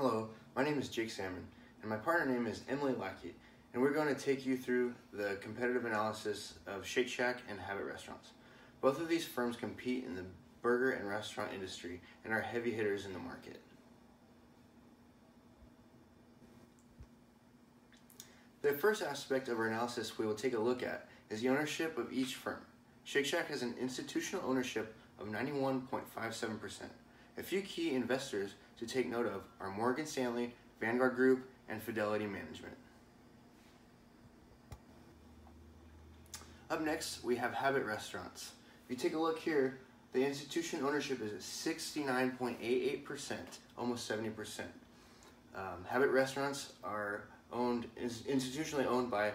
Hello, my name is Jake Salmon, and my partner name is Emily Lackey, and we're going to take you through the competitive analysis of Shake Shack and Habit Restaurants. Both of these firms compete in the burger and restaurant industry and are heavy hitters in the market. The first aspect of our analysis we will take a look at is the ownership of each firm. Shake Shack has an institutional ownership of 91.57%. A few key investors to take note of are Morgan Stanley, Vanguard Group, and Fidelity Management. Up next, we have Habit Restaurants. If you take a look here, the institution ownership is at 69.88%, almost 70%. Um, Habit Restaurants are owned is institutionally owned by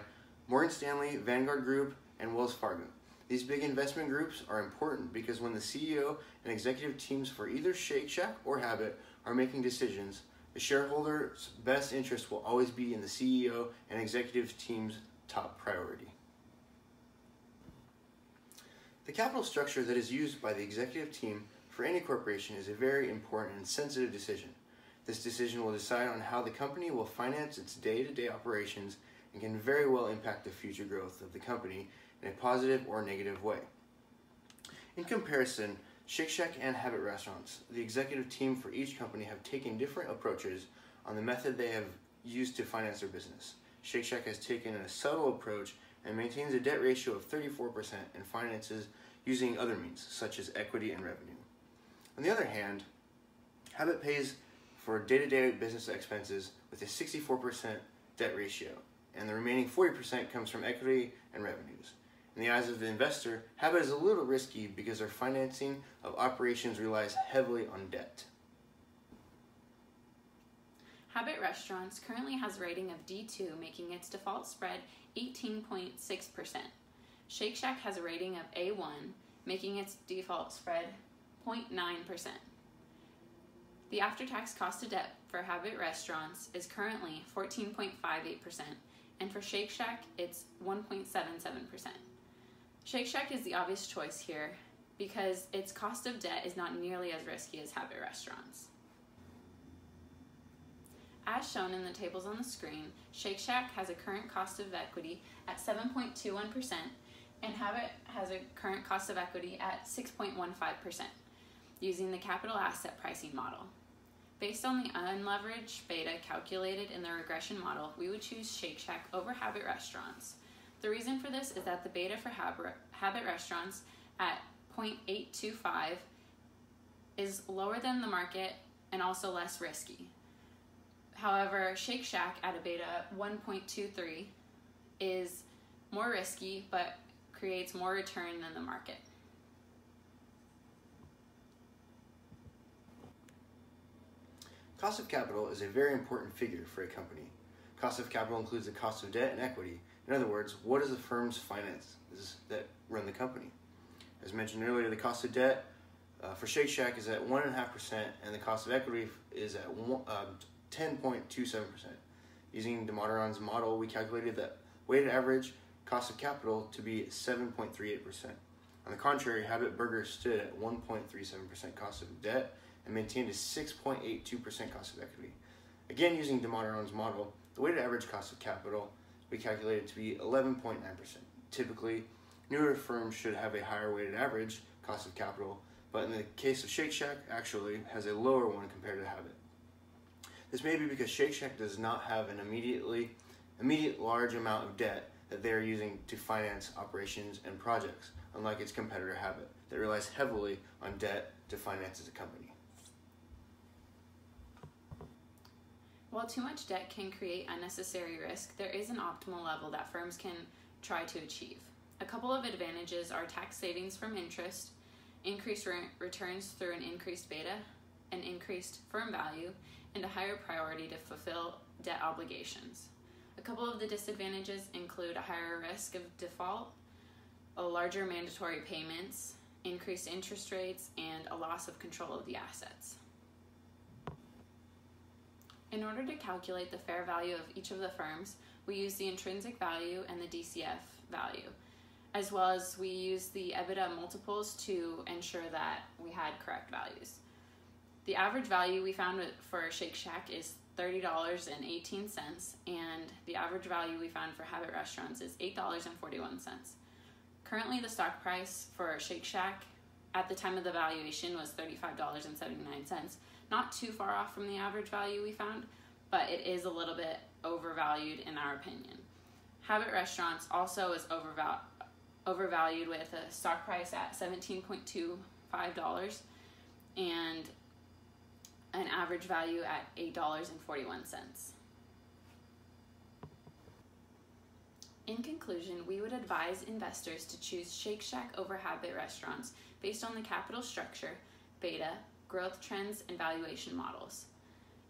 Morgan Stanley, Vanguard Group, and Wells Fargo. These big investment groups are important because when the CEO and executive teams for either Shake Shack or Habit are making decisions, the shareholders' best interest will always be in the CEO and executive team's top priority. The capital structure that is used by the executive team for any corporation is a very important and sensitive decision. This decision will decide on how the company will finance its day-to-day operations and can very well impact the future growth of the company in a positive or negative way. In comparison, Shake Shack and Habit Restaurants, the executive team for each company have taken different approaches on the method they have used to finance their business. Shake Shack has taken a subtle approach and maintains a debt ratio of 34% and finances using other means, such as equity and revenue. On the other hand, Habit pays for day-to-day business expenses with a 64% debt ratio, and the remaining 40% comes from equity and revenues. In the eyes of the investor, Habit is a little risky because their financing of operations relies heavily on debt. Habit Restaurants currently has a rating of D2, making its default spread 18.6%. Shake Shack has a rating of A1, making its default spread 0.9%. The after-tax cost of debt for Habit Restaurants is currently 14.58%, and for Shake Shack, it's 1.77%. Shake Shack is the obvious choice here because its cost of debt is not nearly as risky as Habit Restaurants. As shown in the tables on the screen, Shake Shack has a current cost of equity at 7.21% and Habit has a current cost of equity at 6.15% using the capital asset pricing model. Based on the unleveraged beta calculated in the regression model, we would choose Shake Shack over Habit Restaurants. The reason for this is that the beta for Habit Restaurants at 0.825 is lower than the market and also less risky. However, Shake Shack at a beta 1.23 is more risky but creates more return than the market. Cost of capital is a very important figure for a company. Cost of capital includes the cost of debt and equity. In other words, what is the firm's finances that run the company? As mentioned earlier, the cost of debt uh, for Shake Shack is at 1.5% and the cost of equity is at 10.27%. Um, Using Damodaran's model, we calculated that weighted average cost of capital to be 7.38%. On the contrary, Habit Burger stood at 1.37% cost of debt and maintained a 6.82% cost of equity. Again, using Damodaran's model, the weighted average cost of capital we calculated to be 11.9%. Typically, newer firms should have a higher weighted average cost of capital, but in the case of Shake Shack, actually has a lower one compared to Habit. This may be because Shake Shack does not have an immediately immediate large amount of debt that they are using to finance operations and projects, unlike its competitor Habit, that relies heavily on debt to finance as a company. While too much debt can create unnecessary risk, there is an optimal level that firms can try to achieve. A couple of advantages are tax savings from interest, increased re returns through an increased beta, an increased firm value, and a higher priority to fulfill debt obligations. A couple of the disadvantages include a higher risk of default, a larger mandatory payments, increased interest rates, and a loss of control of the assets. In order to calculate the fair value of each of the firms, we use the intrinsic value and the DCF value, as well as we use the EBITDA multiples to ensure that we had correct values. The average value we found for Shake Shack is $30.18, and the average value we found for Habit Restaurants is $8.41. Currently, the stock price for Shake Shack at the time of the valuation was $35.79, not too far off from the average value we found, but it is a little bit overvalued in our opinion. Habit Restaurants also is overval- overvalued with a stock price at $17.25 and an average value at $8.41. In conclusion, we would advise investors to choose Shake Shack over Habit restaurants based on the capital structure, beta, growth trends, and valuation models.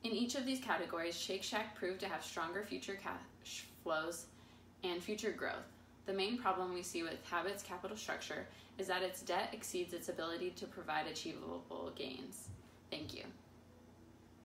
In each of these categories, Shake Shack proved to have stronger future cash flows and future growth. The main problem we see with Habit's capital structure is that its debt exceeds its ability to provide achievable gains. Thank you.